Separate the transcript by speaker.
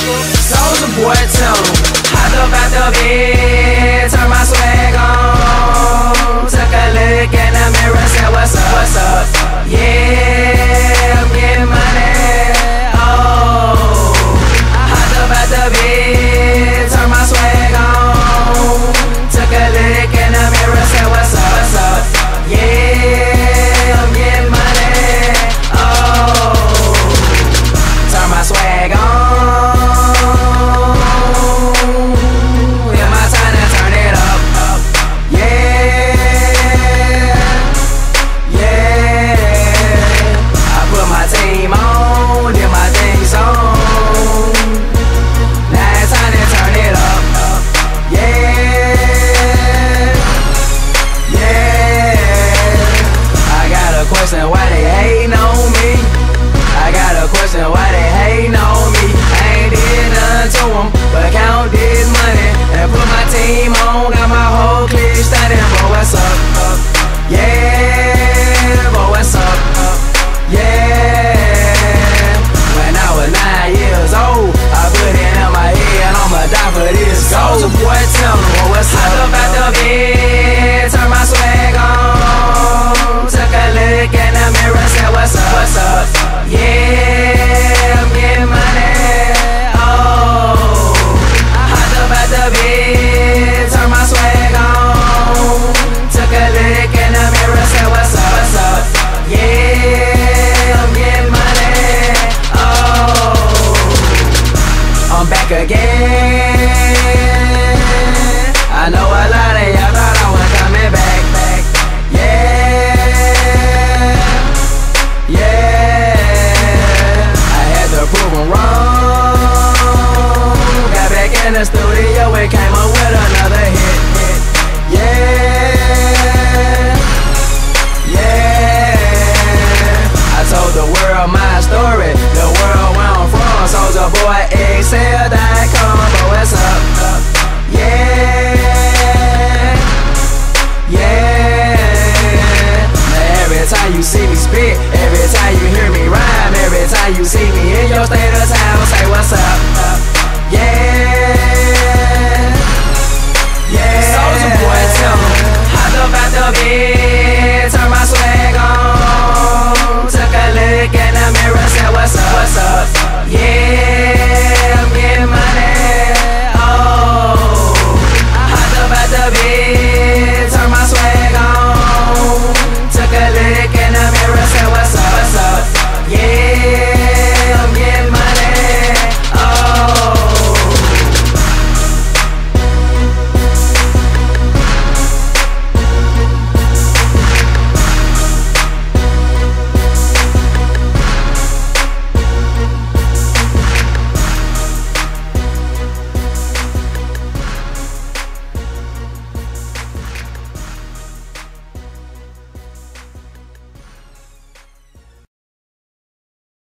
Speaker 1: Soldier boy tone. Hopped up out the bed, turn my swag